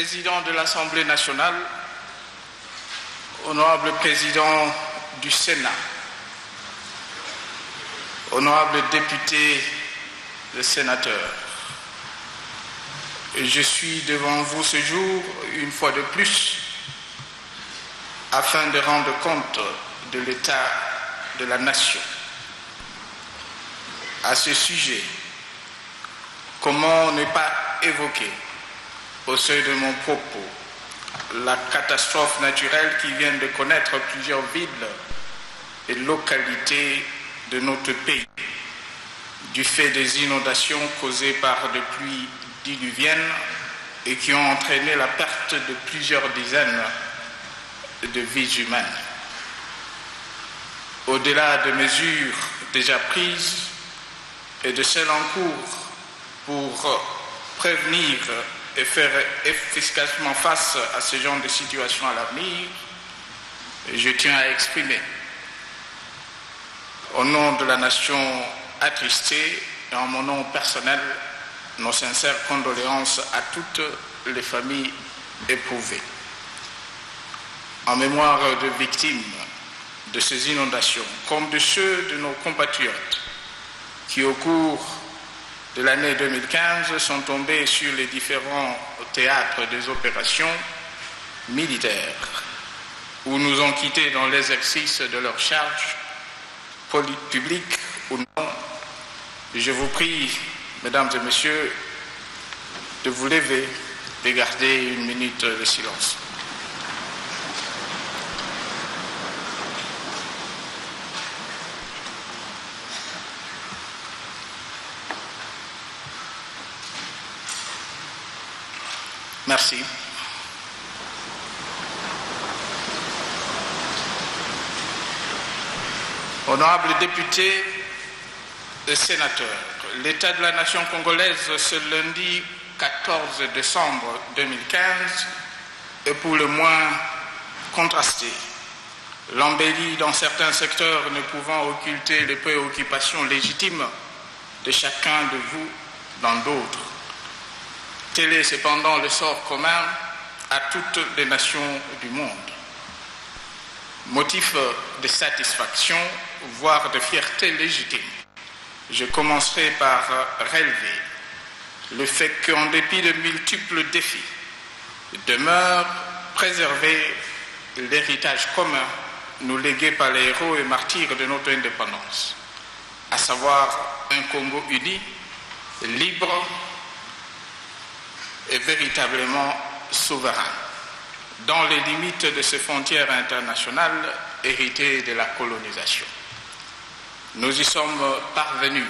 Honorable Président de l'Assemblée nationale, Honorable Président du Sénat, Honorables députés et sénateurs, je suis devant vous ce jour une fois de plus afin de rendre compte de l'état de la nation. À ce sujet, comment ne pas évoquer au seuil de mon propos la catastrophe naturelle qui vient de connaître plusieurs villes et localités de notre pays du fait des inondations causées par des pluies diluviennes et qui ont entraîné la perte de plusieurs dizaines de vies humaines. Au-delà des mesures déjà prises et de celles en cours pour prévenir et faire efficacement face à ce genre de situation à l'avenir, je tiens à exprimer au nom de la nation attristée et en mon nom personnel nos sincères condoléances à toutes les familles éprouvées. En mémoire de victimes de ces inondations, comme de ceux de nos compatriotes qui, au cours de l'année 2015, sont tombés sur les différents théâtres des opérations militaires ou nous ont quittés dans l'exercice de leurs charges publiques ou non. Je vous prie Mesdames et Messieurs, de vous lever et garder une minute de silence. Merci. Honorables députés et sénateurs, l'état de la nation congolaise ce lundi 14 décembre 2015 est pour le moins contrasté. L'embellie dans certains secteurs ne pouvant occulter les préoccupations légitimes de chacun de vous dans d'autres. Tel est cependant le sort commun à toutes les nations du monde. Motif de satisfaction, voire de fierté légitime je commencerai par relever le fait qu'en dépit de multiples défis, demeure préservé l'héritage commun nous légué par les héros et martyrs de notre indépendance, à savoir un Congo uni, libre et véritablement souverain, dans les limites de ses frontières internationales héritées de la colonisation. Nous y sommes parvenus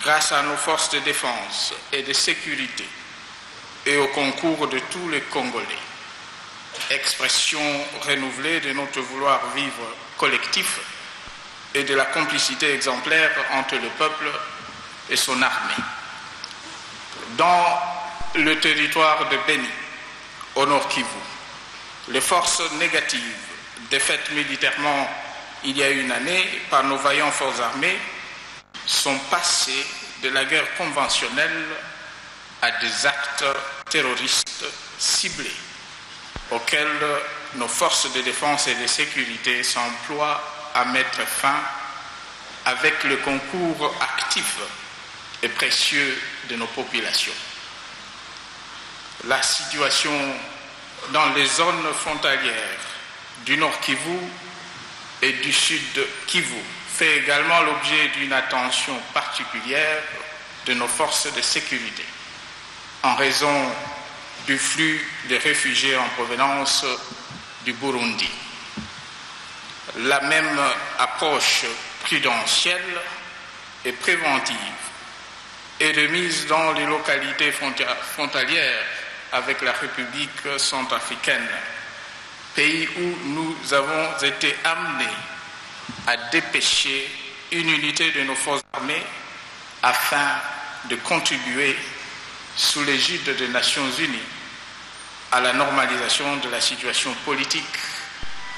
grâce à nos forces de défense et de sécurité et au concours de tous les Congolais. Expression renouvelée de notre vouloir vivre collectif et de la complicité exemplaire entre le peuple et son armée. Dans le territoire de Beni, au nord Kivu, les forces négatives défaites militairement il y a une année par nos vaillants forces armées sont passés de la guerre conventionnelle à des actes terroristes ciblés auxquels nos forces de défense et de sécurité s'emploient à mettre fin avec le concours actif et précieux de nos populations. La situation dans les zones frontalières du Nord Kivu et du sud Kivu fait également l'objet d'une attention particulière de nos forces de sécurité en raison du flux de réfugiés en provenance du Burundi. La même approche prudentielle et préventive est de mise dans les localités frontalières avec la République centrafricaine pays où nous avons été amenés à dépêcher une unité de nos forces armées afin de contribuer sous l'égide des Nations Unies à la normalisation de la situation politique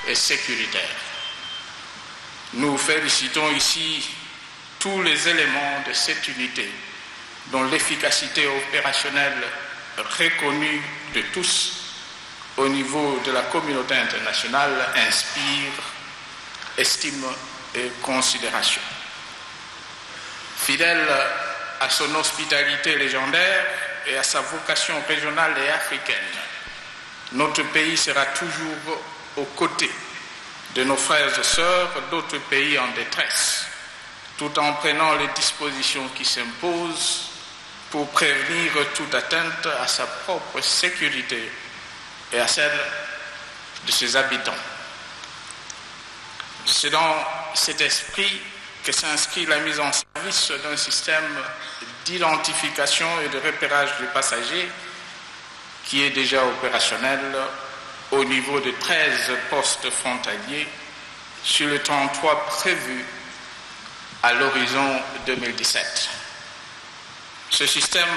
et sécuritaire. Nous félicitons ici tous les éléments de cette unité dont l'efficacité opérationnelle reconnu de tous au niveau de la communauté internationale inspire estime et considération. Fidèle à son hospitalité légendaire et à sa vocation régionale et africaine, notre pays sera toujours aux côtés de nos frères et sœurs d'autres pays en détresse, tout en prenant les dispositions qui s'imposent pour prévenir toute atteinte à sa propre sécurité et à celle de ses habitants. C'est dans cet esprit que s'inscrit la mise en service d'un système d'identification et de repérage des passagers qui est déjà opérationnel au niveau de 13 postes frontaliers sur les 33 prévus à l'horizon 2017. Ce système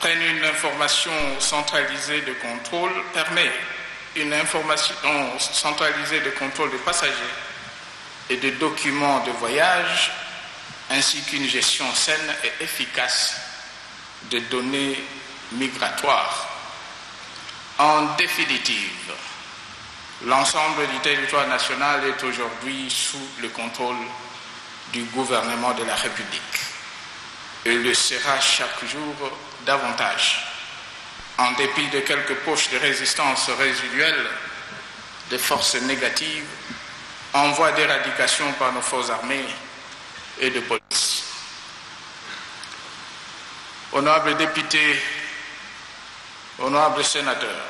prenne une information centralisée de contrôle permet une information centralisée de contrôle des passagers et de documents de voyage, ainsi qu'une gestion saine et efficace des données migratoires. En définitive, l'ensemble du territoire national est aujourd'hui sous le contrôle du gouvernement de la République et le sera chaque jour davantage en dépit de quelques poches de résistance résiduelles de forces négatives en voie d'éradication par nos forces armées et de police. Honorables députés, honorables sénateurs,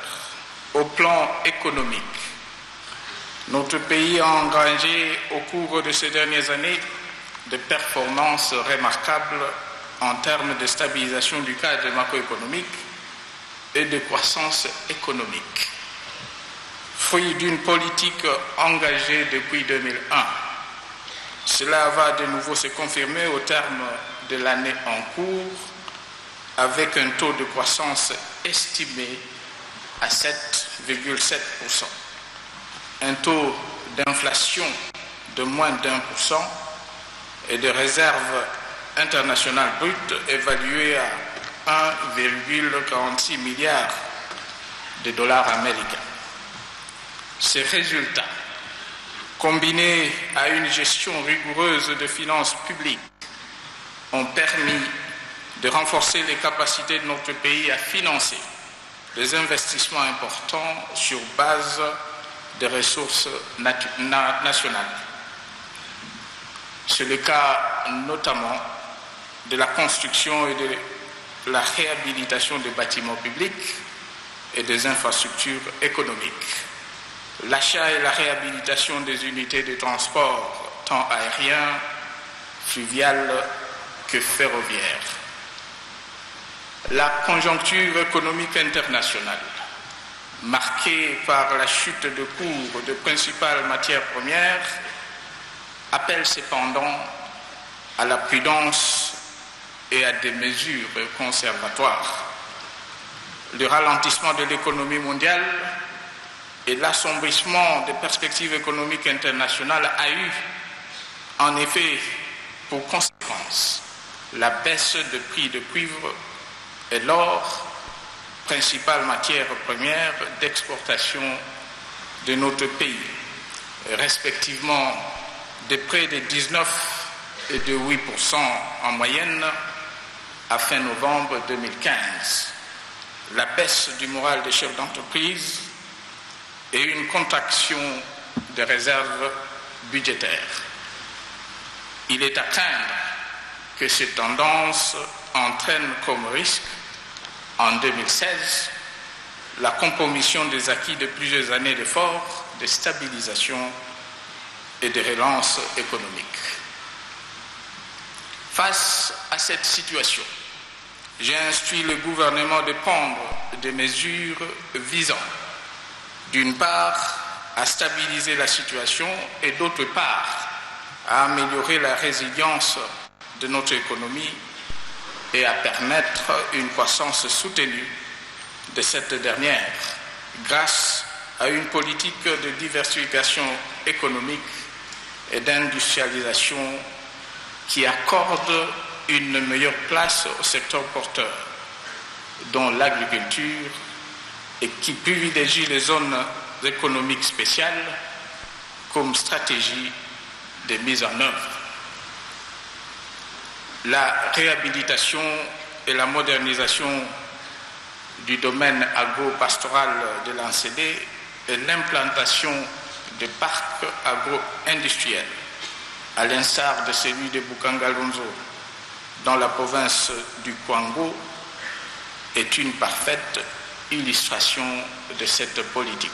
au plan économique, notre pays a engagé au cours de ces dernières années de performances remarquables en termes de stabilisation du cadre macroéconomique et de croissance économique. Fruit d'une politique engagée depuis 2001, cela va de nouveau se confirmer au terme de l'année en cours avec un taux de croissance estimé à 7,7%, un taux d'inflation de moins d'un pour cent et de réserves internationales brutes évaluées à 1,46 milliard de dollars américains. Ces résultats, combinés à une gestion rigoureuse de finances publiques, ont permis de renforcer les capacités de notre pays à financer des investissements importants sur base des ressources nationales. C'est le cas notamment de la construction et de la réhabilitation des bâtiments publics et des infrastructures économiques, l'achat et la réhabilitation des unités de transport tant aérien, fluvial que ferroviaire. La conjoncture économique internationale, marquée par la chute de cours de principales matières premières, appelle cependant à la prudence et à des mesures conservatoires. Le ralentissement de l'économie mondiale et l'assombrissement des perspectives économiques internationales a eu en effet pour conséquence la baisse de prix de cuivre et l'or, principale matière première d'exportation de notre pays, respectivement de près de 19 et de 8% en moyenne à fin novembre 2015, la baisse du moral des chefs d'entreprise et une contraction des réserves budgétaires. Il est à craindre que ces tendances entraînent comme risque en 2016 la compromission des acquis de plusieurs années d'efforts de stabilisation et de relance économique. Face à cette situation, j'ai instruit le gouvernement de prendre des mesures visant, d'une part, à stabiliser la situation et d'autre part, à améliorer la résilience de notre économie et à permettre une croissance soutenue de cette dernière grâce à une politique de diversification économique et d'industrialisation qui accorde une meilleure place au secteur porteur, dont l'agriculture, et qui privilégie les zones économiques spéciales comme stratégie de mise en œuvre. La réhabilitation et la modernisation du domaine agro-pastoral de l'ANCD et l'implantation de parcs agro-industriels, à l'instar de celui de Bukangalonzo dans la province du Kwango, est une parfaite illustration de cette politique.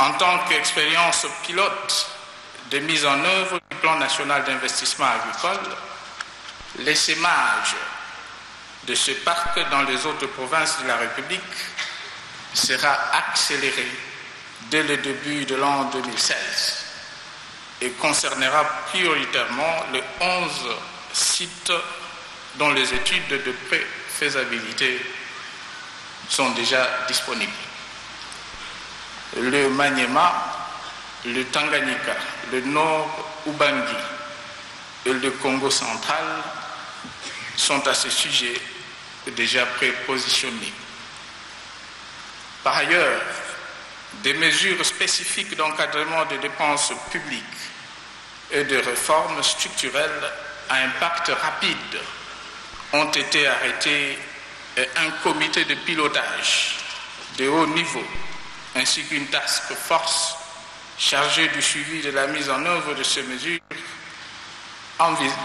En tant qu'expérience pilote de mise en œuvre du plan national d'investissement agricole, l'essaimage de ce parc dans les autres provinces de la République sera accéléré dès le début de l'an 2016 et concernera prioritairement les 11 sites dont les études de préfaisabilité sont déjà disponibles. Le Maniema, le Tanganyika, le Nord Ubangi et le Congo central sont à ce sujet déjà prépositionnés. Par ailleurs, des mesures spécifiques d'encadrement des dépenses publiques et de réformes structurelles à impact rapide ont été arrêtées et un comité de pilotage de haut niveau ainsi qu'une task force chargée du suivi de la mise en œuvre de ces mesures,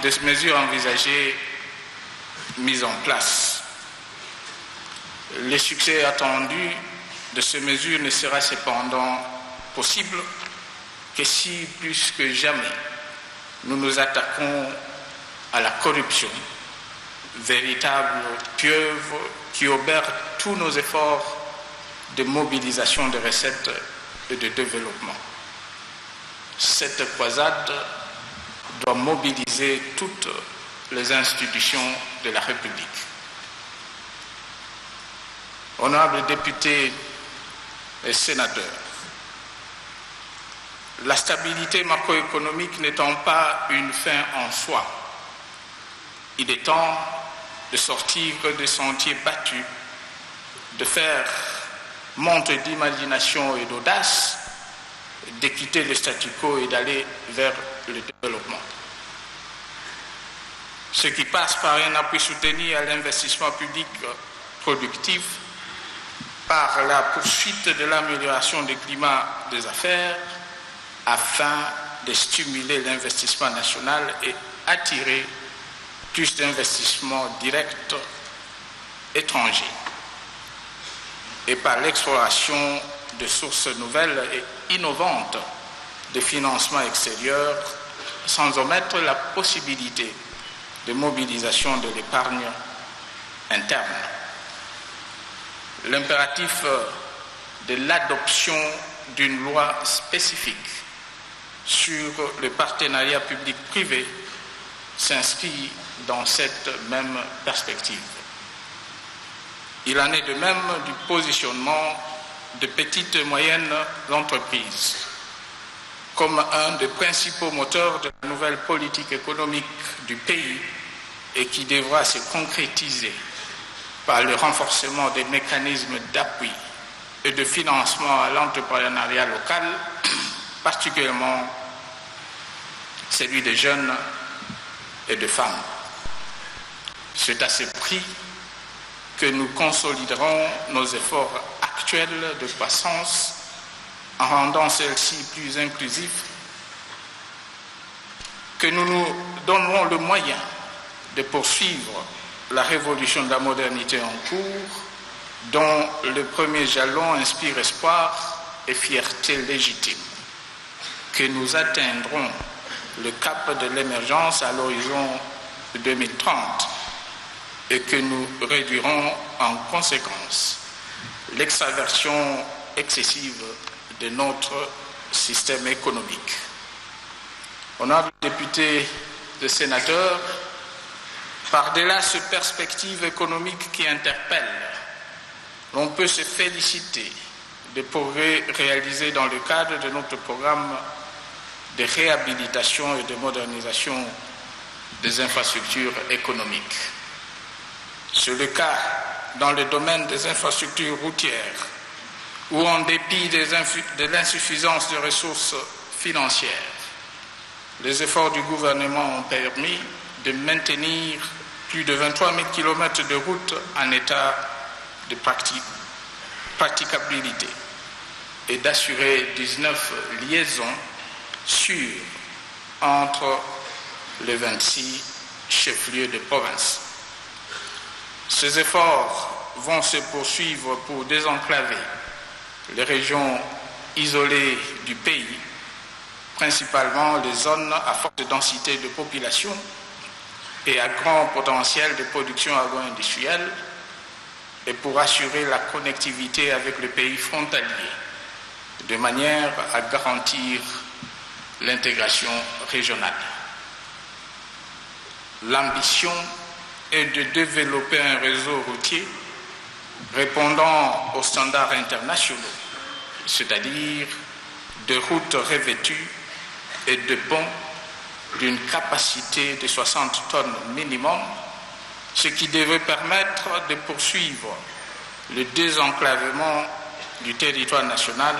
de ces mesures envisagées mises en place. Le succès attendu de ces mesures ne sera cependant possible que si, plus que jamais, nous nous attaquons à la corruption, véritable pieuvre qui obère tous nos efforts de mobilisation de recettes et de développement. Cette croisade doit mobiliser toutes les institutions de la République. Honorables députés et sénateurs, la stabilité macroéconomique n'étant pas une fin en soi, il est temps de sortir des sentiers battus, de faire monte d'imagination et d'audace, de quitter le statu quo et d'aller vers le développement. Ce qui passe par un appui soutenu à l'investissement public productif, par la poursuite de l'amélioration du climat des affaires, afin de stimuler l'investissement national et attirer plus d'investissements directs étrangers et par l'exploration de sources nouvelles et innovantes de financement extérieur sans omettre la possibilité de mobilisation de l'épargne interne. L'impératif de l'adoption d'une loi spécifique sur le partenariat public-privé s'inscrit dans cette même perspective. Il en est de même du positionnement de petites et moyennes entreprises comme un des principaux moteurs de la nouvelle politique économique du pays et qui devra se concrétiser par le renforcement des mécanismes d'appui et de financement à l'entrepreneuriat local, particulièrement celui des jeunes et des femmes. C'est à ce prix que nous consoliderons nos efforts actuels de croissance en rendant celle-ci plus inclusive, que nous nous donnerons le moyen de poursuivre la révolution de la modernité en cours, dont le premier jalon inspire espoir et fierté légitime, que nous atteindrons le cap de l'émergence à l'horizon 2030 et que nous réduirons en conséquence l'extraversion excessive de notre système économique. Honorables députés et sénateurs, par-delà ces perspectives économiques qui interpellent, l'on peut se féliciter des progrès réalisés dans le cadre de notre programme de réhabilitation et de modernisation des infrastructures économiques. C'est le cas dans le domaine des infrastructures routières, où en dépit de l'insuffisance de ressources financières, les efforts du gouvernement ont permis de maintenir plus de 23 000 km de routes en état de praticabilité et d'assurer 19 liaisons sûres entre les 26 chefs-lieux de province. Ces efforts vont se poursuivre pour désenclaver les régions isolées du pays, principalement les zones à forte densité de population et à grand potentiel de production agro-industrielle, et pour assurer la connectivité avec le pays frontalier, de manière à garantir l'intégration régionale. L'ambition est de développer un réseau routier répondant aux standards internationaux, c'est-à-dire de routes revêtues et de ponts d'une capacité de 60 tonnes minimum, ce qui devrait permettre de poursuivre le désenclavement du territoire national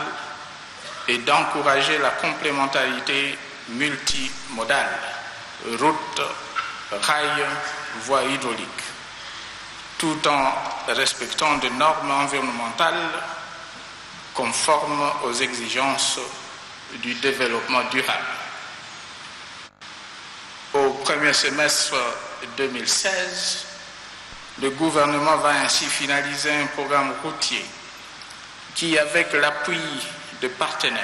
et d'encourager la complémentarité multimodale, route, rail, voie hydraulique, tout en respectant des normes environnementales conformes aux exigences du développement durable. Au premier semestre 2016, le gouvernement va ainsi finaliser un programme routier qui, avec l'appui de partenaires,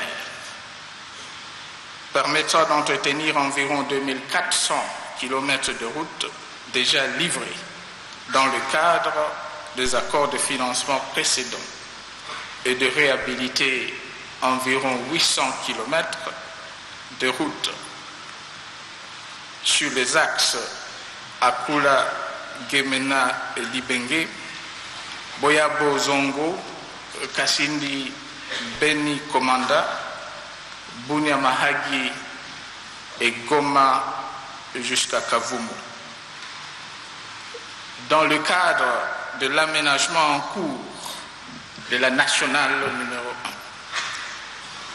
permettra d'entretenir environ 2400 km de routes déjà livrés dans le cadre des accords de financement précédents et de réhabiliter environ 800 km de routes sur les axes Akula, Gemena et Libenge, Boyabo Zongo, Kassindi, Beni Komanda, Bunia Mahagi et Goma jusqu'à Kavumu. Dans le cadre de l'aménagement en cours de la nationale numéro 1,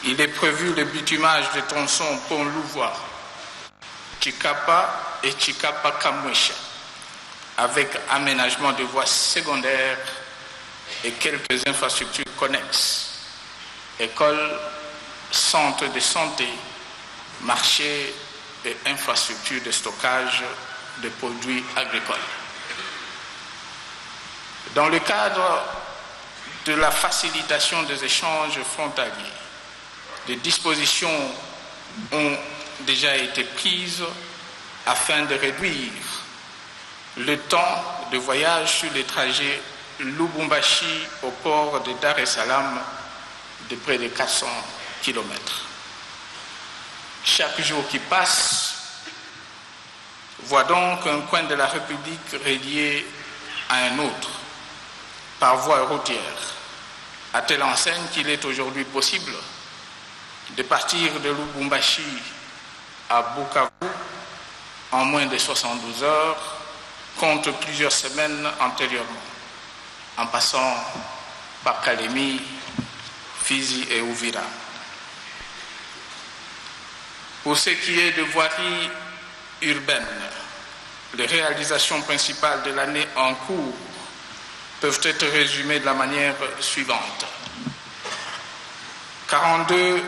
il est prévu le bitumage de tronçons Pont-Louvois, Chikapa et Chikapa Kamwesha, avec aménagement de voies secondaires et quelques infrastructures connexes, écoles, centres de santé, marchés et infrastructures de stockage de produits agricoles. Dans le cadre de la facilitation des échanges frontaliers, des dispositions ont déjà été prises afin de réduire le temps de voyage sur les trajets Lubumbashi au port de Dar es Salaam de près de 400 km. Chaque jour qui passe voit donc un coin de la République relié à un autre par voie routière, à telle enseigne qu'il est aujourd'hui possible de partir de Lubumbashi à Bukavu en moins de 72 heures contre plusieurs semaines antérieurement, en passant par Kalemi, Fizi et Ouvira. Pour ce qui est de voirie urbaine, les réalisations principales de l'année en cours peuvent être résumées de la manière suivante. 42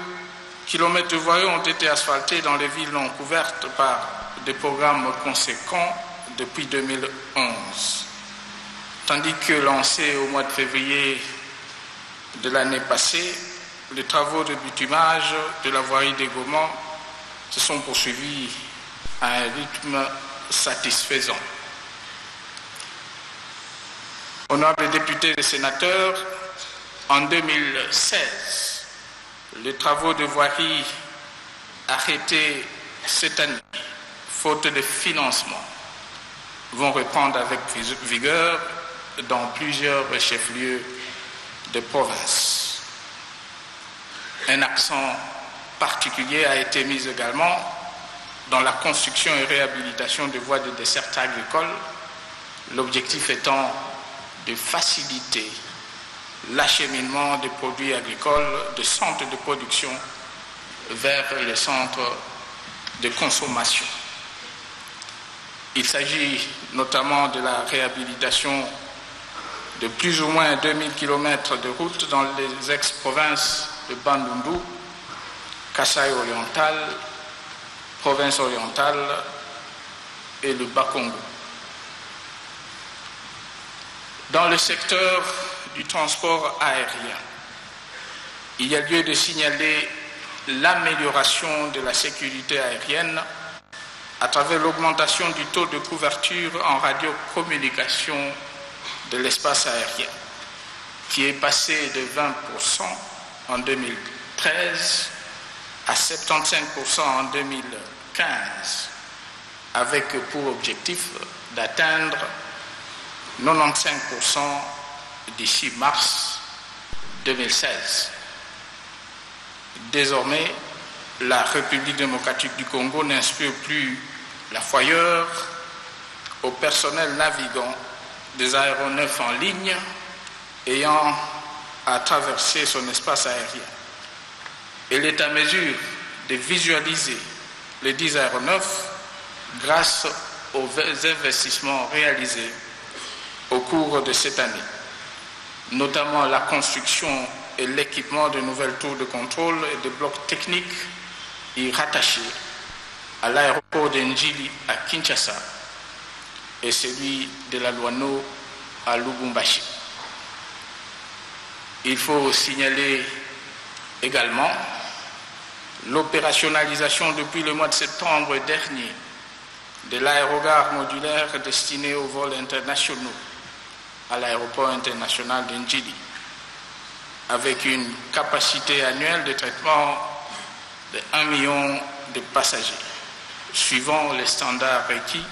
kilomètres de voiries ont été asphaltés dans les villes non couvertes par des programmes conséquents depuis 2011, tandis que lancés au mois de février de l'année passée, les travaux de bitumage de la voirie des Gaumont se sont poursuivis à un rythme satisfaisant. Honorables députés et sénateurs, en 2016, les travaux de voirie arrêtés cette année, faute de financement, vont reprendre avec vigueur dans plusieurs chefs-lieux de province. Un accent particulier a été mis également dans la construction et réhabilitation de voies de dessert agricoles l'objectif étant de faciliter l'acheminement des produits agricoles de centres de production vers les centres de consommation. Il s'agit notamment de la réhabilitation de plus ou moins 2000 km de routes dans les ex-provinces de Bandundu, Kassai oriental, province orientale et le Bas-Congo. Dans le secteur du transport aérien, il y a lieu de signaler l'amélioration de la sécurité aérienne à travers l'augmentation du taux de couverture en radiocommunication de l'espace aérien, qui est passé de 20% en 2013 à 75% en 2015, avec pour objectif d'atteindre 95% d'ici mars 2016. Désormais, la République démocratique du Congo n'inspire plus la foyeur au personnel navigant des aéronefs en ligne ayant à traverser son espace aérien. Elle est à mesure de visualiser les dix aéronefs grâce aux investissements réalisés au cours de cette année, notamment la construction et l'équipement de nouvelles tours de contrôle et de blocs techniques y rattachés à l'aéroport d'Enjili à Kinshasa et celui de la Loano à Lubumbashi. Il faut signaler également l'opérationnalisation depuis le mois de septembre dernier de l'aérogare modulaire destiné aux vols internationaux à l'aéroport international d'Enjili avec une capacité annuelle de traitement de 1 million de passagers, suivant les standards requis,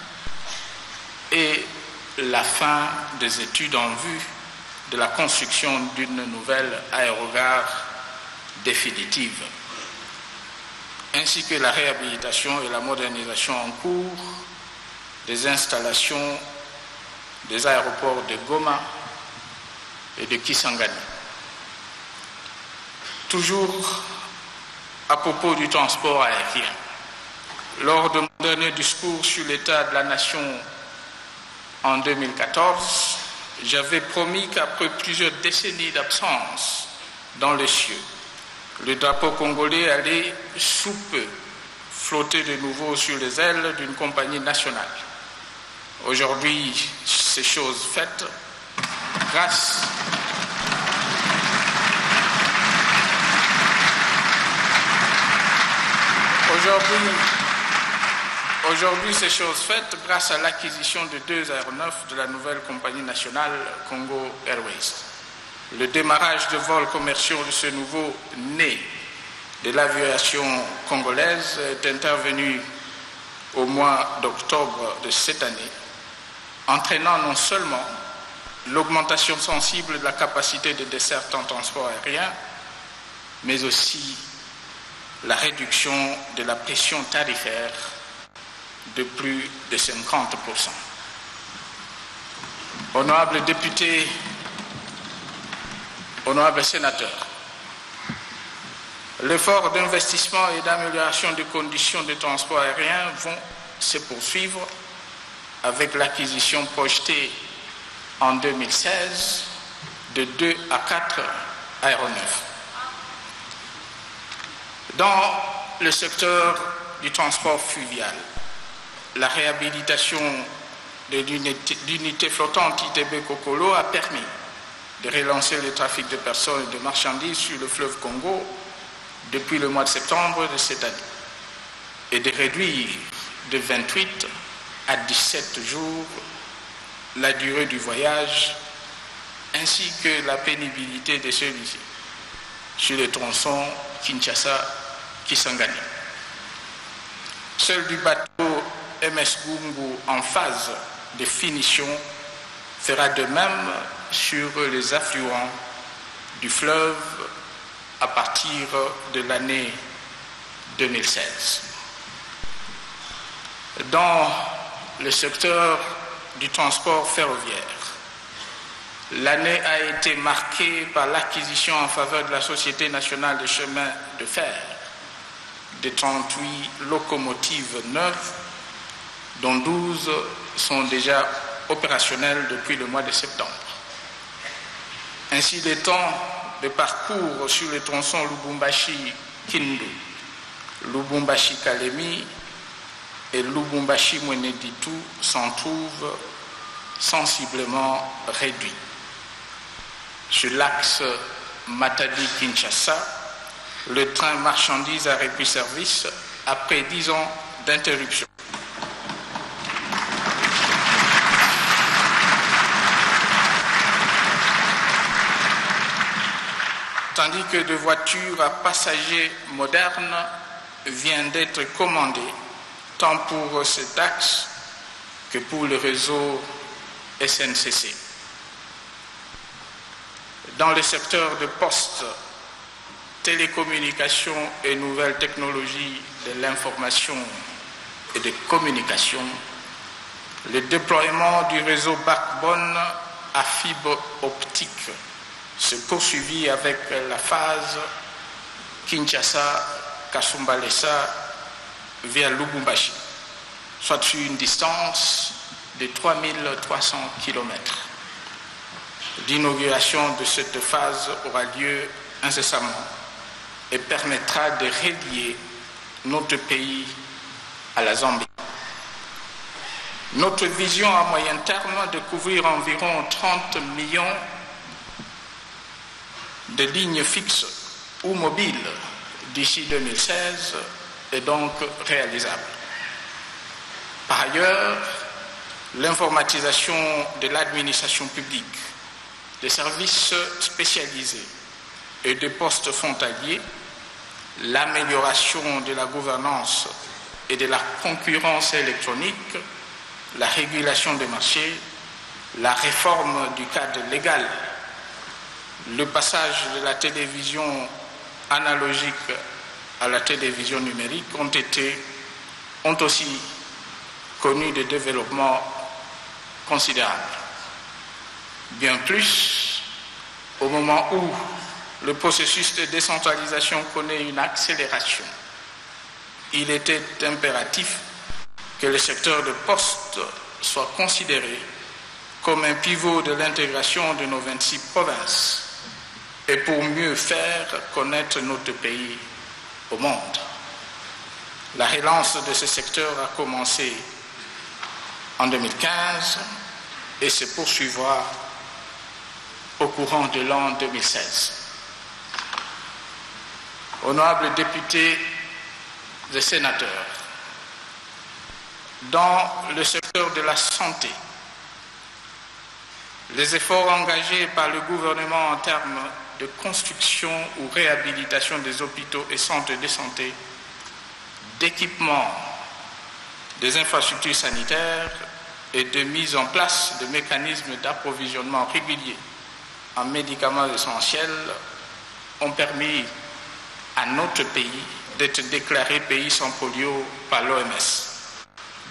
et la fin des études en vue de la construction d'une nouvelle aérogare définitive, ainsi que la réhabilitation et la modernisation en cours des installations des aéroports de Goma et de Kisangani. Toujours à propos du transport aérien, lors de mon dernier discours sur l'état de la nation en 2014, j'avais promis qu'après plusieurs décennies d'absence dans les cieux, le drapeau congolais allait sous peu flotter de nouveau sur les ailes d'une compagnie nationale. Aujourd'hui, ces choses faites grâce Aujourd'hui, aujourd'hui, ces choses faites grâce à l'acquisition de deux aéronefs de la nouvelle compagnie nationale Congo Airways. Le démarrage de vols commerciaux de ce nouveau né de l'aviation congolaise est intervenu au mois d'octobre de cette année, entraînant non seulement l'augmentation sensible de la capacité de desserte en transport aérien, mais aussi la réduction de la pression tarifaire de plus de 50%. Honorables députés, honorables sénateurs, l'effort d'investissement et d'amélioration des conditions de transport aérien vont se poursuivre avec l'acquisition projetée en 2016 de 2 à 4 aéronefs. Dans le secteur du transport fluvial, la réhabilitation de l'unité flottante ITB Kokolo a permis de relancer le trafic de personnes et de marchandises sur le fleuve Congo depuis le mois de septembre de cette année et de réduire de 28 à 17 jours la durée du voyage ainsi que la pénibilité de celui-ci sur le tronçon Kinshasa-Kisangani. Seul du bateau MS Gungu en phase de finition fera de même sur les affluents du fleuve à partir de l'année 2016. Dans le secteur du transport ferroviaire. L'année a été marquée par l'acquisition en faveur de la Société nationale des chemins de fer de 38 locomotives neuves, dont 12 sont déjà opérationnelles depuis le mois de septembre. Ainsi, les temps de parcours sur le tronçon Lubumbashi-Kindu, Lubumbashi-Kalemi et Lubumbashi-Mweneditu s'en trouvent sensiblement réduits. Sur l'axe Matadi-Kinshasa, le train marchandise a repris service après dix ans d'interruption. Tandis que de voitures à passagers modernes viennent d'être commandées, tant pour cet axe que pour le réseau SNCC. Dans le secteur de poste, télécommunications et nouvelles technologies de l'information et de communication, le déploiement du réseau backbone à fibre optique se poursuivit avec la phase Kinshasa-Kasumbalesa vers Lubumbashi, soit sur une distance de 3300 km. L'inauguration de cette phase aura lieu incessamment et permettra de relier notre pays à la Zambie. Notre vision à moyen terme de couvrir environ 30 millions de lignes fixes ou mobiles d'ici 2016 est donc réalisable. Par ailleurs, l'informatisation de l'administration publique, des services spécialisés et des postes frontaliers, l'amélioration de la gouvernance et de la concurrence électronique, la régulation des marchés, la réforme du cadre légal, le passage de la télévision analogique à la télévision numérique ont été, ont aussi connu des développements considérables. Bien plus, au moment où le processus de décentralisation connaît une accélération, il était impératif que le secteur de poste soit considéré comme un pivot de l'intégration de nos 26 provinces et pour mieux faire connaître notre pays au monde. La relance de ce secteur a commencé en 2015 et se poursuivra au courant de l'an 2016. Honorables députés et sénateurs, dans le secteur de la santé, les efforts engagés par le gouvernement en termes de construction ou réhabilitation des hôpitaux et centres de santé, d'équipement des infrastructures sanitaires et de mise en place de mécanismes d'approvisionnement réguliers en médicaments essentiels ont permis à notre pays d'être déclaré pays sans polio par l'OMS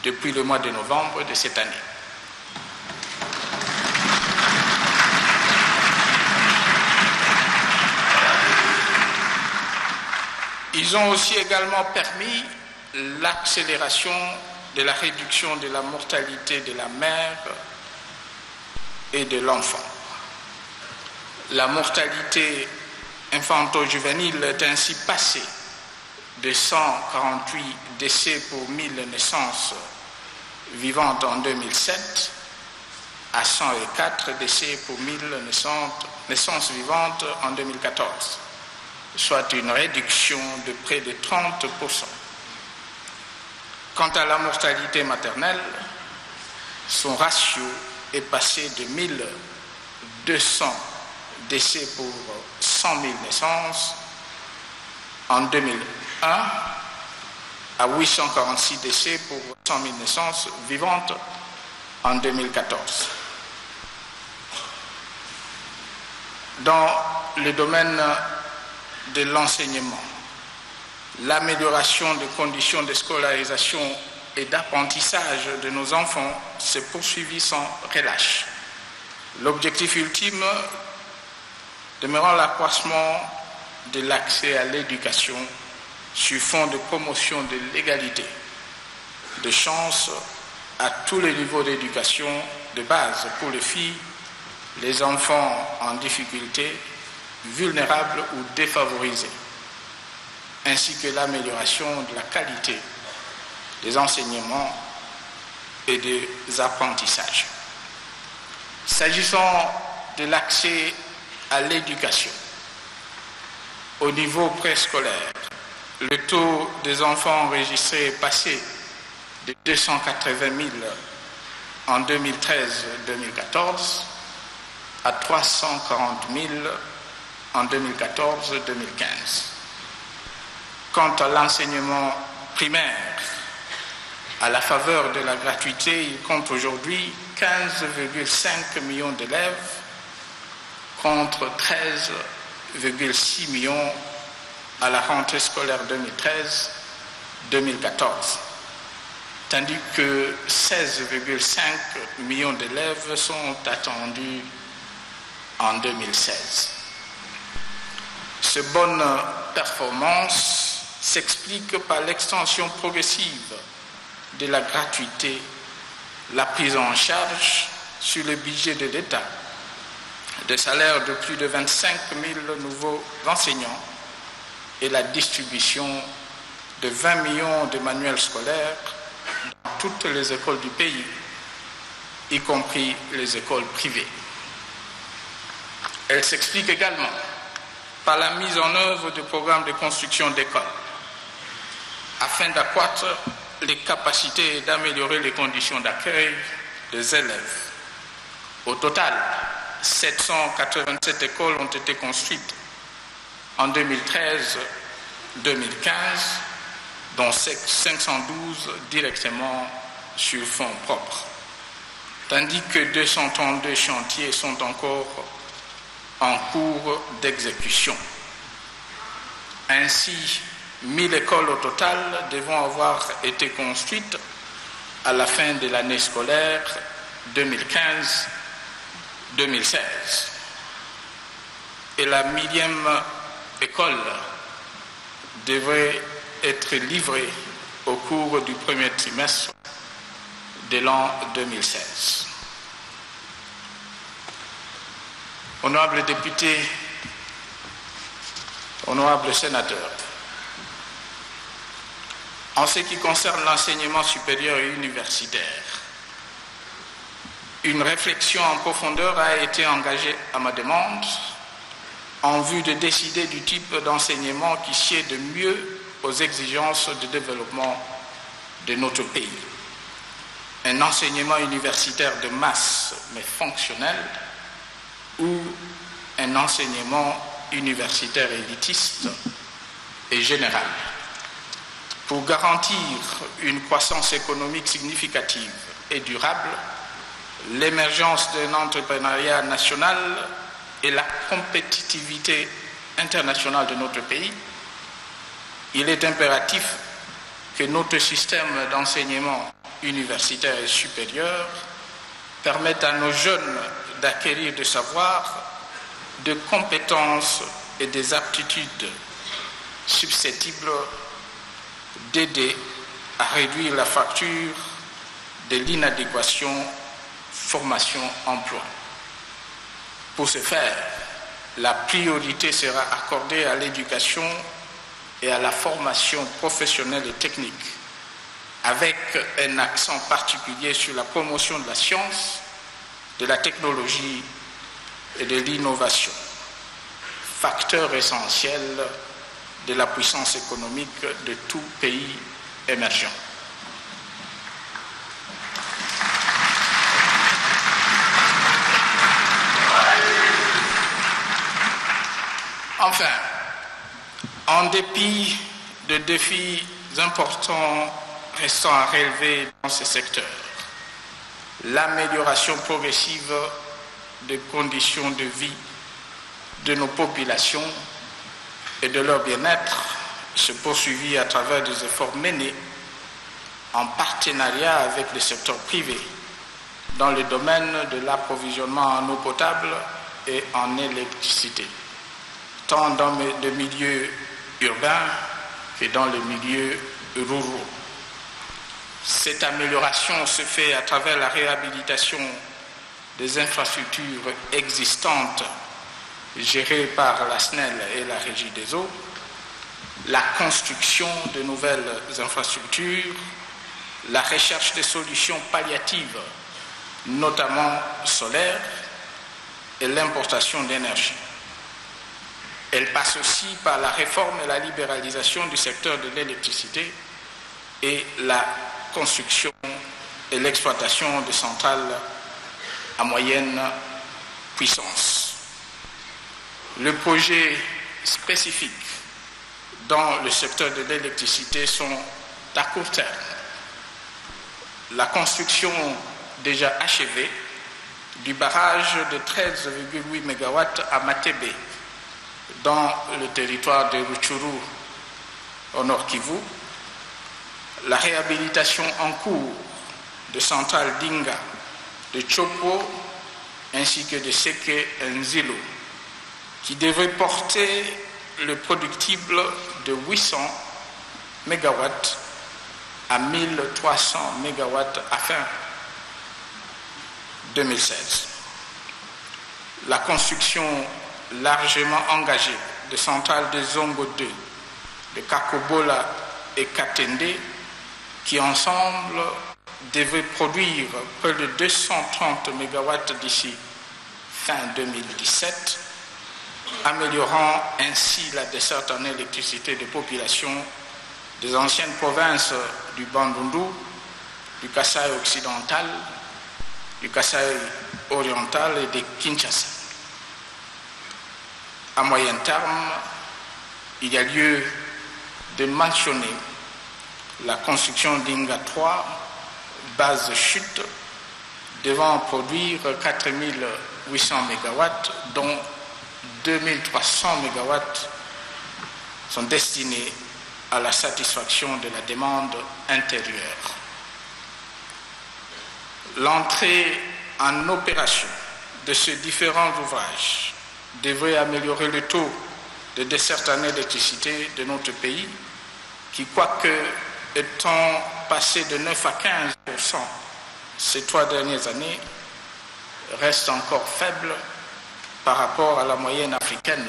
depuis le mois de novembre de cette année. Ils ont aussi également permis l'accélération de la réduction de la mortalité de la mère et de l'enfant. La mortalité infanto-juvénile est ainsi passée de 148 décès pour 1000 naissances vivantes en 2007 à 104 décès pour 1000 naissances, naissances vivantes en 2014 soit une réduction de près de 30%. Quant à la mortalité maternelle, son ratio est passé de 1200 décès pour 100 000 naissances en 2001 à 846 décès pour 100 000 naissances vivantes en 2014. Dans le domaine de l'enseignement, l'amélioration des conditions de scolarisation et d'apprentissage de nos enfants s'est poursuivi sans relâche. L'objectif ultime demeurant l'accroissement de l'accès à l'éducation sur fond de promotion de l'égalité, de chance à tous les niveaux d'éducation de base pour les filles, les enfants en difficulté, vulnérables ou défavorisés, ainsi que l'amélioration de la qualité des enseignements et des apprentissages. S'agissant de l'accès à l'éducation, au niveau préscolaire, le taux des enfants enregistrés est passé de 280 000 en 2013-2014 à 340 000 en 2014-2015. Quant à l'enseignement primaire, à la faveur de la gratuité, il compte aujourd'hui 15,5 millions d'élèves contre 13,6 millions à la rentrée scolaire 2013-2014, tandis que 16,5 millions d'élèves sont attendus en 2016. Ces bonnes performances s'expliquent par l'extension progressive de la gratuité, la prise en charge sur le budget de l'État des salaires de plus de 25 000 nouveaux enseignants et la distribution de 20 millions de manuels scolaires dans toutes les écoles du pays, y compris les écoles privées. Elle s'explique également par la mise en œuvre de programmes de construction d'écoles afin d'accroître les capacités et d'améliorer les conditions d'accueil des élèves. Au total, 787 écoles ont été construites en 2013-2015, dont 512 directement sur fonds propres, tandis que 232 chantiers sont encore en cours d'exécution. Ainsi, 1000 écoles au total devront avoir été construites à la fin de l'année scolaire 2015-2016. Et la millième école devrait être livrée au cours du premier trimestre de l'an 2016. Honorables députés, honorables sénateurs, en ce qui concerne l'enseignement supérieur et universitaire, une réflexion en profondeur a été engagée à ma demande en vue de décider du type d'enseignement qui sied de mieux aux exigences de développement de notre pays. Un enseignement universitaire de masse mais fonctionnel ou un enseignement universitaire élitiste et général. Pour garantir une croissance économique significative et durable, l'émergence d'un entrepreneuriat national et la compétitivité internationale de notre pays, il est impératif que notre système d'enseignement universitaire et supérieur permette à nos jeunes d'acquérir des savoirs, de compétences et des aptitudes susceptibles d'aider à réduire la facture de l'inadéquation formation-emploi. Pour ce faire, la priorité sera accordée à l'éducation et à la formation professionnelle et technique, avec un accent particulier sur la promotion de la science, de la technologie et de l'innovation, facteur essentiel de la puissance économique de tout pays émergent. Enfin, en dépit de défis importants restant à relever dans ce secteur, l'amélioration progressive des conditions de vie de nos populations et de leur bien-être se poursuivit à travers des efforts menés en partenariat avec le secteur privé dans le domaine de l'approvisionnement en eau potable et en électricité, tant dans le milieu urbain que dans le milieu rural. Cette amélioration se fait à travers la réhabilitation des infrastructures existantes gérées par la SNEL et la Régie des eaux, la construction de nouvelles infrastructures, la recherche de solutions palliatives, notamment solaires, et l'importation d'énergie. Elle passe aussi par la réforme et la libéralisation du secteur de l'électricité et la construction et l'exploitation de centrales à moyenne puissance. Le projet spécifique dans le secteur de l'électricité sont à court terme. La construction déjà achevée du barrage de 13,8 MW à Matebe, dans le territoire de Ruchuru, au nord Kivu, la réhabilitation en cours de centrales d'Inga, de Chopo ainsi que de Seke Nzilo, qui devrait porter le productible de 800 MW à 1300 MW à fin 2016. La construction largement engagée de centrales de Zongo 2, de Kakobola et Katende, qui ensemble devraient produire près de 230 MW d'ici fin 2017, améliorant ainsi la desserte en électricité des populations des anciennes provinces du Bandundu, du Kassai occidental, du Kassai oriental et de Kinshasa. À moyen terme, il y a lieu de mentionner la construction d'Inga 3, base chute, devant produire 4800 MW, dont 2300 MW sont destinés à la satisfaction de la demande intérieure. L'entrée en opération de ces différents ouvrages devrait améliorer le taux de desserte en électricité de notre pays, qui, quoique étant passé de 9 à 15% ces trois dernières années, reste encore faible par rapport à la moyenne africaine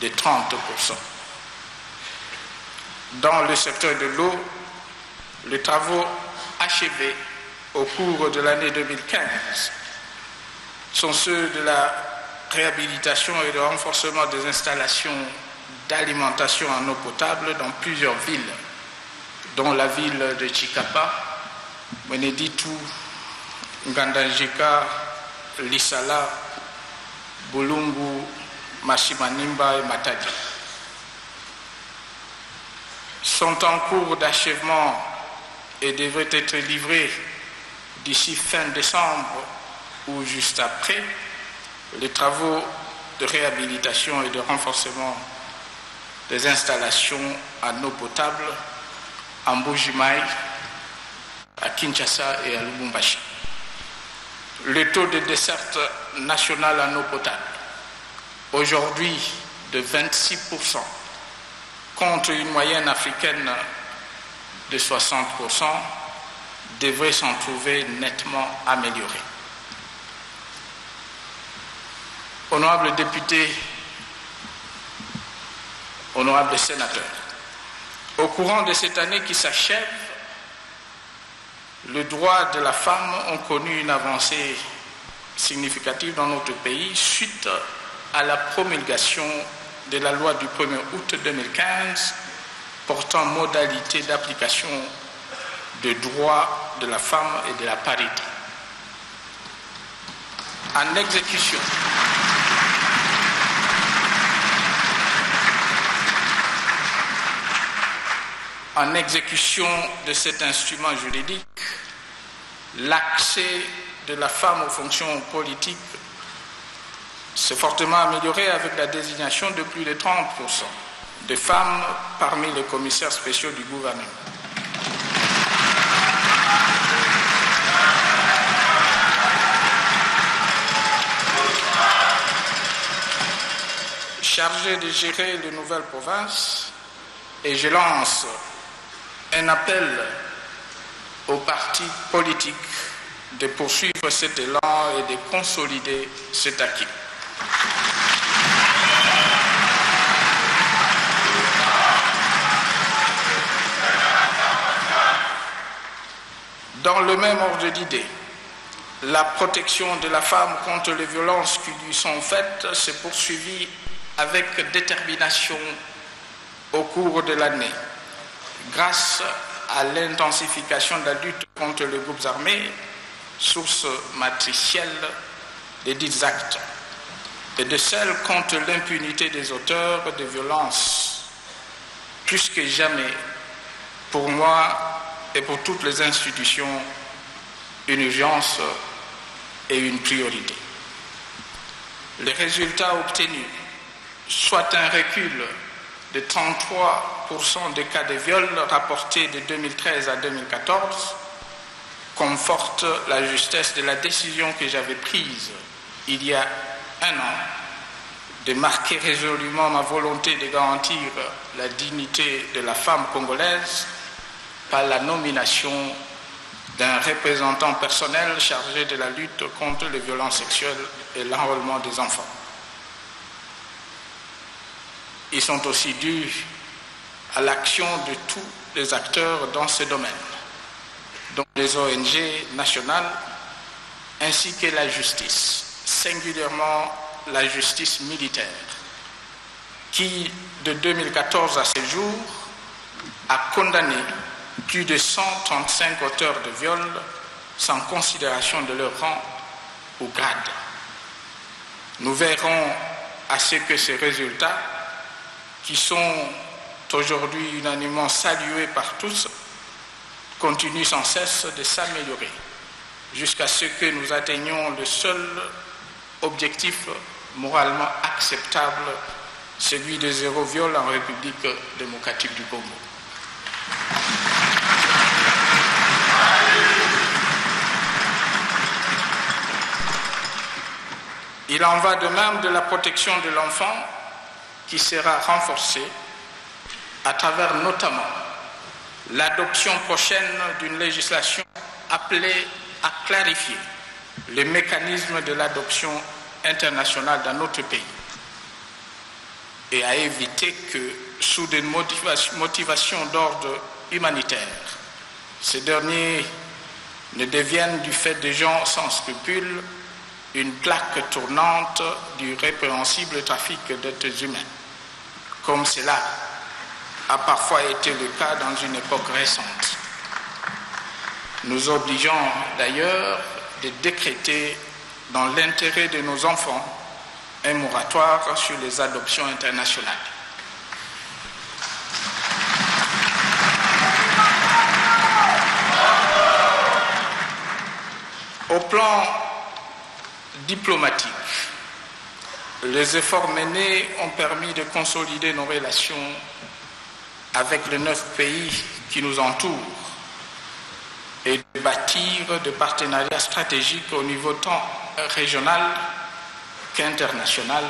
de 30% Dans le secteur de l'eau, les travaux achevés au cours de l'année 2015 sont ceux de la réhabilitation et de renforcement des installations d'alimentation en eau potable dans plusieurs villes, dont la ville de Chikapa, Beneditu, Ngandajika, Lisala, Bulungu, Mashimanimba et Matadi. Sont en cours d'achèvement et devraient être livrés d'ici fin décembre ou juste après les travaux de réhabilitation et de renforcement des installations en eau potable en Bujimai, à Kinshasa et à Lubumbashi. Le taux de desserte nationale en eau potable, aujourd'hui de 26%, contre une moyenne africaine de 60%, devrait s'en trouver nettement amélioré. Honorables députés, honorables sénateurs, au courant de cette année qui s'achève, le droit de la femme ont connu une avancée significative dans notre pays suite à la promulgation de la loi du 1er août 2015 portant modalité d'application des droits de la femme et de la parité. En exécution, en exécution de cet instrument juridique, l'accès de la femme aux fonctions politiques s'est fortement amélioré avec la désignation de plus de 30% de femmes parmi les commissaires spéciaux du gouvernement. Chargé de gérer les nouvelles provinces et je lance un appel aux partis politiques de poursuivre cet élan et de consolider cet acquis. Dans le même ordre d'idées, la protection de la femme contre les violences qui lui sont faites s'est poursuivie avec détermination au cours de l'année, grâce à l'intensification de la lutte contre les groupes armés, source matricielle des dits actes, et de celle contre l'impunité des auteurs de violences, plus que jamais, pour moi et pour toutes les institutions, une urgence et une priorité. Les résultats obtenus, soit un recul de 33% des cas de viol rapportés de 2013 à 2014, confortent la justesse de la décision que j'avais prise il y a un an de marquer résolument ma volonté de garantir la dignité de la femme congolaise par la nomination d'un représentant personnel chargé de la lutte contre les violences sexuelles et l'enrôlement des enfants. Ils sont aussi dus à l'action de tous les acteurs dans ce domaine, dont les ONG nationales ainsi que la justice, singulièrement la justice militaire, qui, de 2014 à ce jour, a condamné plus de 135 auteurs de viol sans considération de leur rang ou grade. Nous verrons à ce que ces résultats, qui sont aujourd'hui unanimement salués par tous, continuent sans cesse de s'améliorer jusqu'à ce que nous atteignions le seul objectif moralement acceptable, celui de zéro viol en République démocratique du Congo. Il en va de même de la protection de l'enfant qui sera renforcée à travers notamment l'adoption prochaine d'une législation appelée à clarifier le mécanisme de l'adoption internationale dans notre pays et à éviter que, sous des motivations d'ordre humanitaire, ces derniers ne deviennent du fait des gens sans scrupules une plaque tournante du répréhensible trafic d'êtres humains, comme cela a parfois été le cas dans une époque récente. Nous obligeons d'ailleurs de décréter dans l'intérêt de nos enfants un moratoire sur les adoptions internationales. Au plan diplomatique, les efforts menés ont permis de consolider nos relations avec les neuf pays qui nous entourent et de bâtir des partenariats stratégiques au niveau tant régional qu'international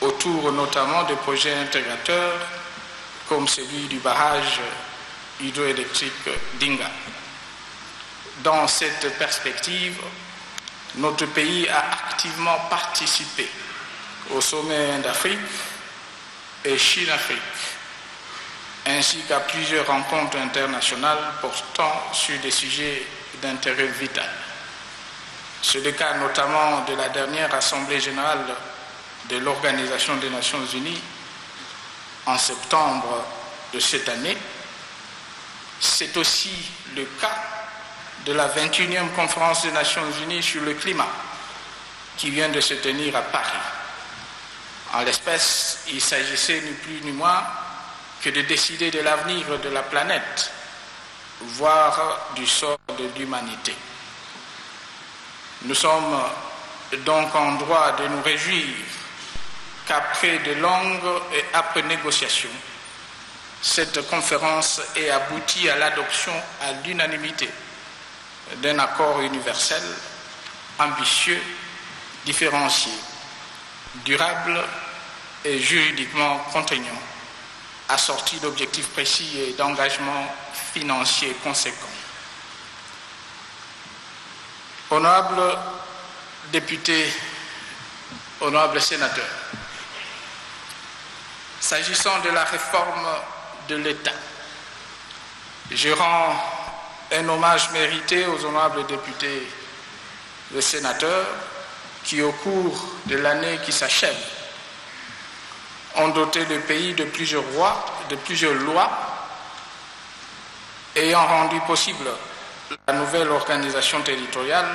autour notamment de projets intégrateurs comme celui du barrage hydroélectrique d'Inga. Dans cette perspective, notre pays a activement participé au sommet d'Afrique et Chine-Afrique, ainsi qu'à plusieurs rencontres internationales portant sur des sujets d'intérêt vital. C'est le cas notamment de la dernière Assemblée générale de l'Organisation des Nations Unies en septembre de cette année. C'est aussi le cas de la 21e conférence des Nations Unies sur le climat qui vient de se tenir à Paris. En l'espèce, il s'agissait ni plus ni moins que de décider de l'avenir de la planète, voire du sort de l'humanité. Nous sommes donc en droit de nous réjouir qu'après de longues et âpres négociations, cette conférence ait abouti à l'adoption à l'unanimité d'un accord universel, ambitieux, différencié, durable et juridiquement contraignant, assorti d'objectifs précis et d'engagements financiers conséquents. Honorables députés, honorables sénateurs, s'agissant de la réforme de l'État, je rends un hommage mérité aux honorables députés et sénateurs qui, au cours de l'année qui s'achève, ont doté le pays de plusieurs, lois, de plusieurs lois ayant rendu possible la nouvelle organisation territoriale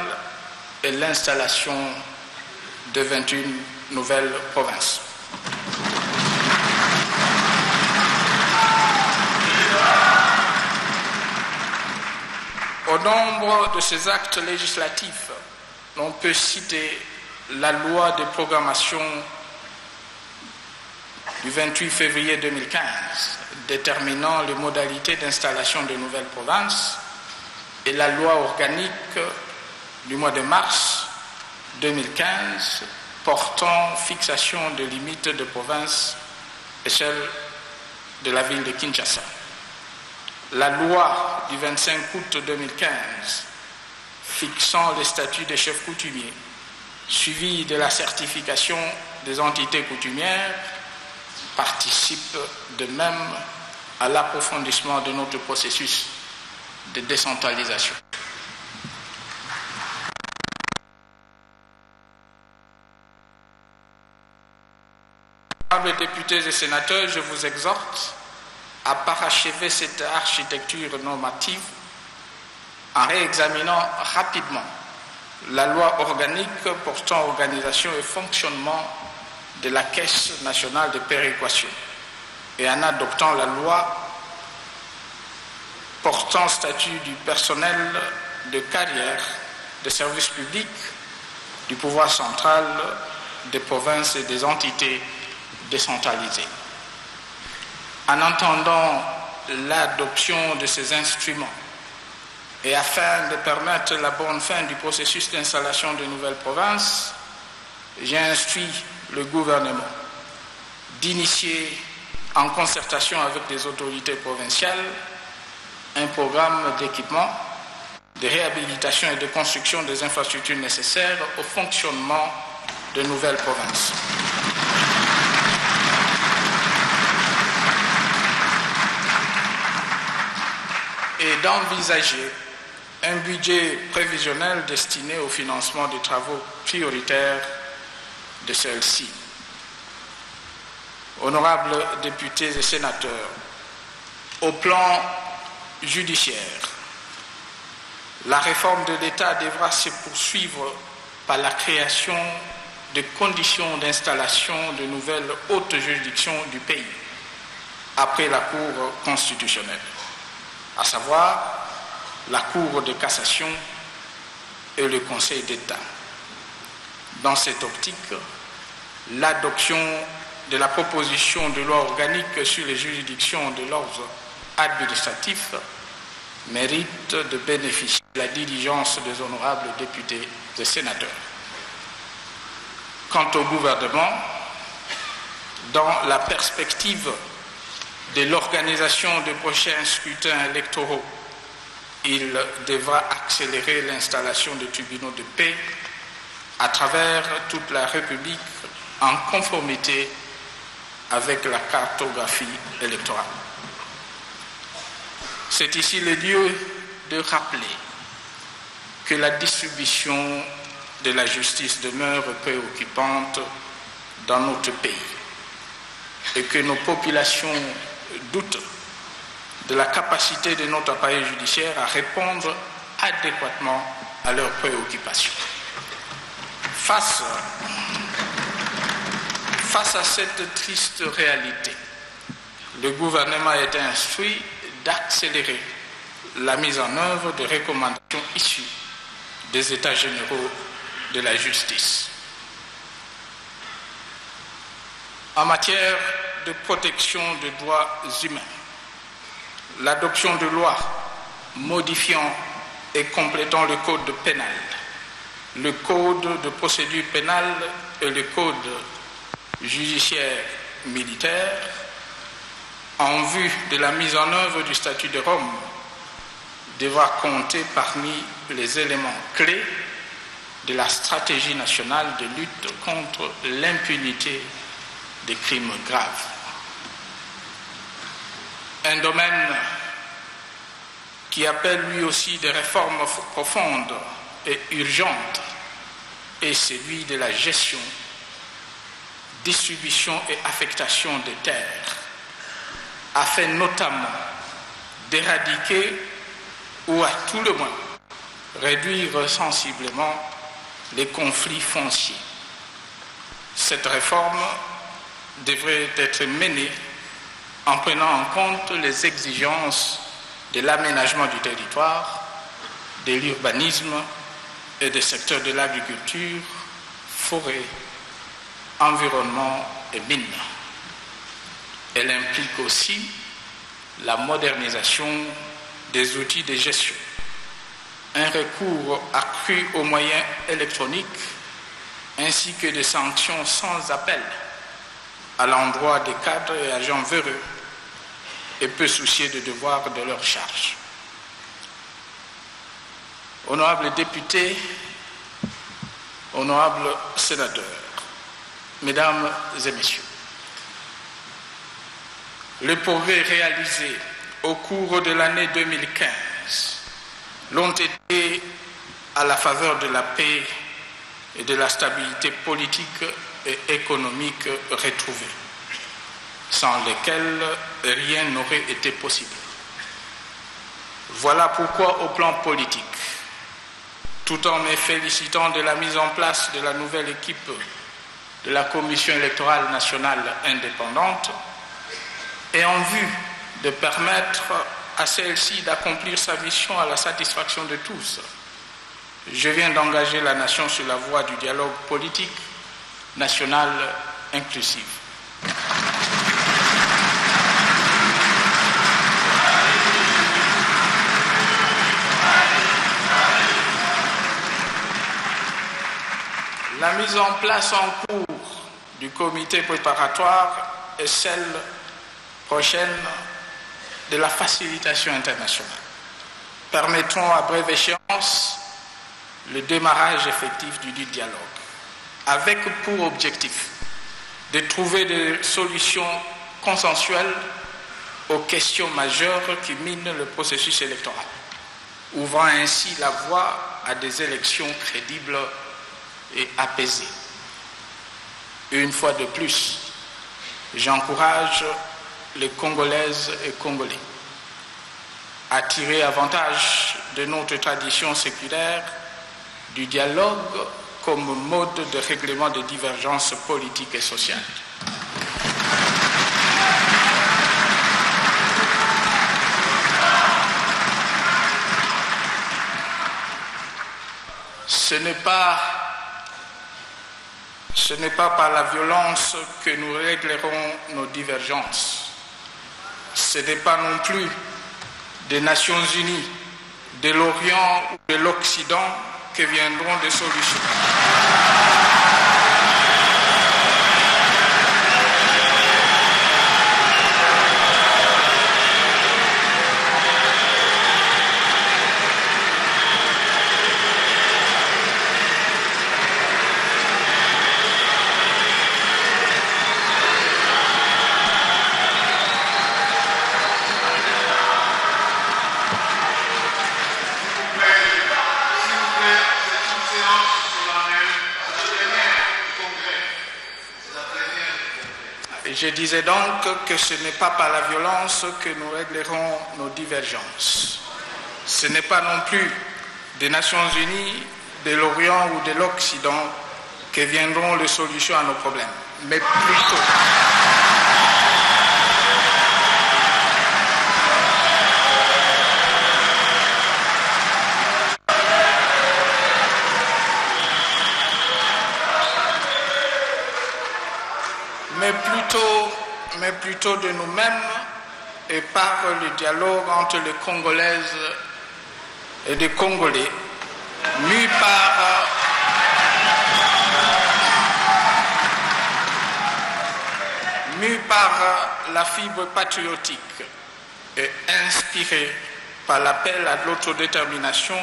et l'installation de 21 nouvelles provinces. Au nombre de ces actes législatifs, on peut citer la loi de programmation du 28 février 2015 déterminant les modalités d'installation de nouvelles provinces et la loi organique du mois de mars 2015 portant fixation de limites de provinces et celle de la ville de Kinshasa. La loi du 25 août 2015 fixant les statuts des chefs coutumiers, suivi de la certification des entités coutumières, participe de même à l'approfondissement de notre processus de décentralisation. Députés et sénateurs, je vous exhorte à parachever cette architecture normative en réexaminant rapidement la loi organique portant organisation et fonctionnement de la Caisse nationale de péréquation et en adoptant la loi portant statut du personnel de carrière de services publics du pouvoir central des provinces et des entités décentralisées. En entendant l'adoption de ces instruments et afin de permettre la bonne fin du processus d'installation de nouvelles provinces, j'ai instruit le gouvernement d'initier en concertation avec les autorités provinciales un programme d'équipement, de réhabilitation et de construction des infrastructures nécessaires au fonctionnement de nouvelles provinces. Et d'envisager un budget prévisionnel destiné au financement des travaux prioritaires de celle-ci. Honorables députés et sénateurs, au plan judiciaire, la réforme de l'État devra se poursuivre par la création de conditions d'installation de nouvelles hautes juridictions du pays après la Cour constitutionnelle, à savoir la Cour de cassation et le Conseil d'État. Dans cette optique, l'adoption de la proposition de loi organique sur les juridictions de l'ordre administratif mérite de bénéficier de la diligence des honorables députés et sénateurs. Quant au gouvernement, dans la perspective de l'organisation des prochains scrutins électoraux, il devra accélérer l'installation de tribunaux de paix à travers toute la République en conformité avec la cartographie électorale. C'est ici le lieu de rappeler que la distribution de la justice demeure préoccupante dans notre pays et que nos populations doutent de la capacité de notre appareil judiciaire à répondre adéquatement à leurs préoccupations. Face, face à cette triste réalité, le gouvernement a été instruit d'accélérer la mise en œuvre de recommandations issues des États généraux de la justice. En matière de protection des droits humains, l'adoption de lois modifiant et complétant le code pénal, le code de procédure pénale et le code judiciaire militaire en vue de la mise en œuvre du statut de Rome devra compter parmi les éléments clés de la stratégie nationale de lutte contre l'impunité des crimes graves. Un domaine qui appelle lui aussi des réformes profondes et urgentes est celui de la gestion, distribution et affectation des terres, afin notamment d'éradiquer ou à tout le moins réduire sensiblement les conflits fonciers. Cette réforme devrait être menée en prenant en compte les exigences de l'aménagement du territoire, de l'urbanisme et des secteurs de l'agriculture, forêt, environnement et mines. Elle implique aussi la modernisation des outils de gestion, un recours accru aux moyens électroniques ainsi que des sanctions sans appel à l'endroit des cadres et agents véreux et peu souciés des devoirs de leur charge. Honorables députés, honorables sénateurs, mesdames et messieurs, les progrès réalisés au cours de l'année 2015 l'ont été à la faveur de la paix et de la stabilité politique et économique retrouvée, sans lesquelles rien n'aurait été possible. Voilà pourquoi au plan politique, tout en me félicitant de la mise en place de la nouvelle équipe de la Commission électorale nationale indépendante, et en vue de permettre à celle-ci d'accomplir sa mission à la satisfaction de tous. Je viens d'engager la nation sur la voie du dialogue politique national inclusif. La mise en place en cours du comité préparatoire est celle prochaine de la facilitation internationale. Permettront à brève échéance le démarrage effectif du dialogue, avec pour objectif de trouver des solutions consensuelles aux questions majeures qui minent le processus électoral, ouvrant ainsi la voie à des élections crédibles et apaisées. Une fois de plus, j'encourage les Congolaises et Congolais à tirer avantage de notre tradition séculaire du dialogue comme mode de règlement des divergences politiques et sociales. Ce n'est pas ce n'est pas par la violence que nous réglerons nos divergences. Ce n'est pas non plus des Nations Unies, de l'Orient ou de l'Occident que viendront des solutions. Je disais donc que ce n'est pas par la violence que nous réglerons nos divergences. Ce n'est pas non plus des Nations Unies, de l'Orient ou de l'Occident que viendront les solutions à nos problèmes, mais plutôt mais plutôt, mais plutôt de nous-mêmes et par le dialogue entre les Congolaises et les Congolais, mu par par la fibre patriotique et inspiré par l'appel à l'autodétermination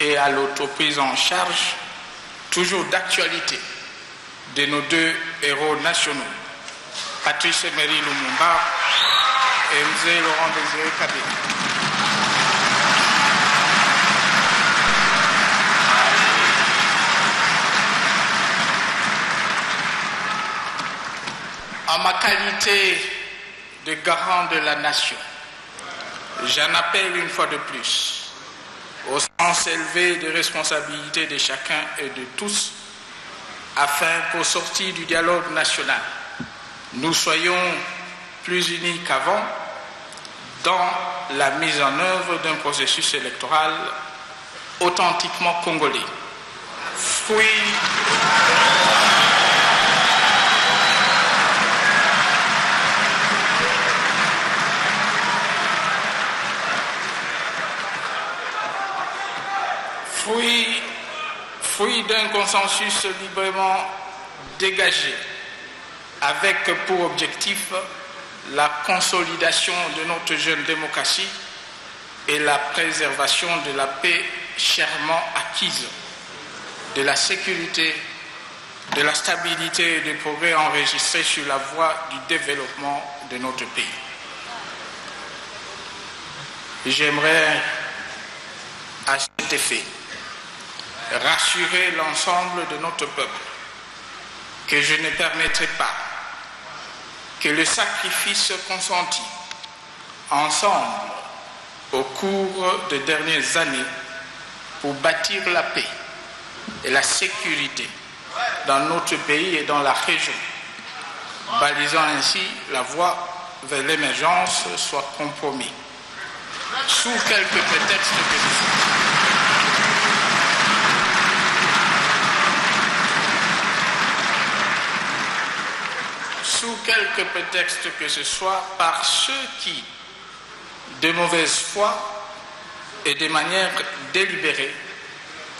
et à l'autoprise en charge, toujours d'actualité, de nos deux héros nationaux, Patrice Emery Lumumba et M. Laurent Désiré Kabila. En ma qualité de garant de la nation, j'en appelle une fois de plus au sens élevé de responsabilité de chacun et de tous, afin qu'au sortir du dialogue national, nous soyons plus unis qu'avant dans la mise en œuvre d'un processus électoral authentiquement congolais, fruit d'un consensus librement dégagé, avec pour objectif la consolidation de notre jeune démocratie et la préservation de la paix chèrement acquise, de la sécurité, de la stabilité et des progrès enregistrés sur la voie du développement de notre pays. J'aimerais à cet effet rassurer l'ensemble de notre peuple que je ne permettrai pas que le sacrifice consenti ensemble au cours des dernières années pour bâtir la paix et la sécurité dans notre pays et dans la région, balisant ainsi la voie vers l'émergence, soit compromis. Sous quelques prétextes que sous quelque prétexte que ce soit par ceux qui, de mauvaise foi et de manière délibérée,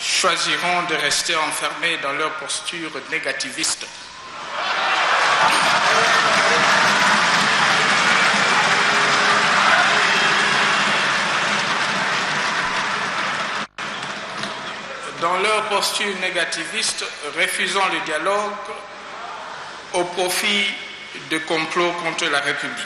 choisiront de rester enfermés dans leur posture négativiste. Dans leur posture négativiste, refusant le dialogue au profit de complots contre la République.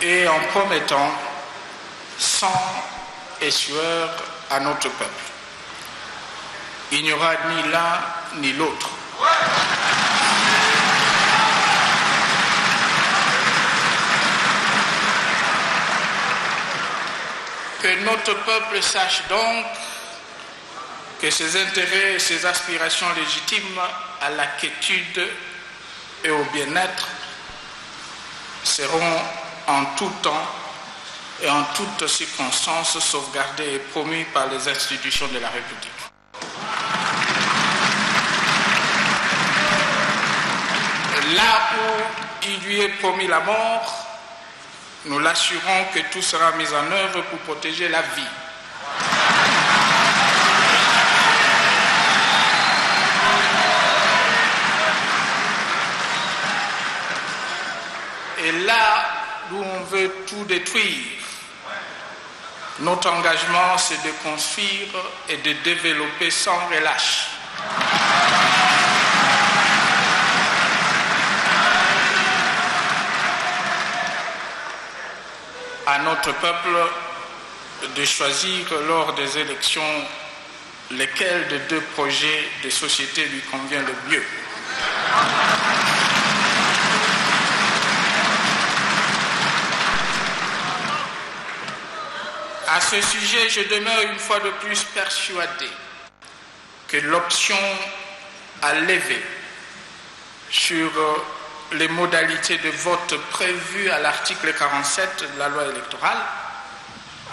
Et en promettant sang et sueur à notre peuple. Il n'y aura ni l'un ni l'autre. Que notre peuple sache donc que ses intérêts et ses aspirations légitimes à la quiétude et au bien-être seront en tout temps et en toutes circonstances sauvegardés et promus par les institutions de la République. Là où il lui est promis la mort, nous l'assurons que tout sera mis en œuvre pour protéger la vie. Et là où on veut tout détruire, notre engagement c'est de construire et de développer sans relâche. À notre peuple de choisir lors des élections lesquels de deux projets de société lui convient le mieux. À ce sujet, je demeure une fois de plus persuadé que l'option à lever sur les modalités de vote prévues à l'article 47 de la loi électorale,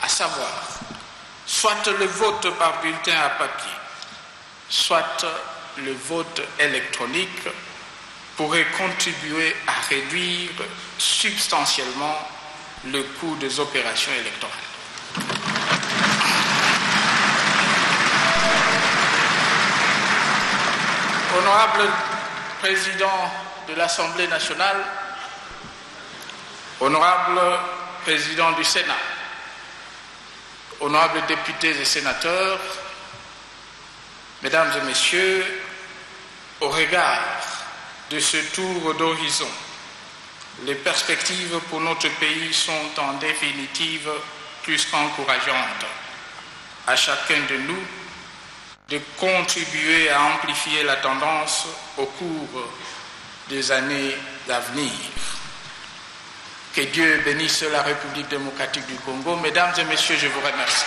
à savoir soit le vote par bulletin à papier, soit le vote électronique, pourrait contribuer à réduire substantiellement le coût des opérations électorales. Honorable Président de l'Assemblée nationale, Honorable Président du Sénat, Honorables députés et sénateurs, Mesdames et Messieurs, au regard de ce tour d'horizon, les perspectives pour notre pays sont en définitive plus qu'encourageantes. À chacun de nous de contribuer à amplifier la tendance au cours des années à venir. Que Dieu bénisse la République démocratique du Congo. Mesdames et Messieurs, je vous remercie.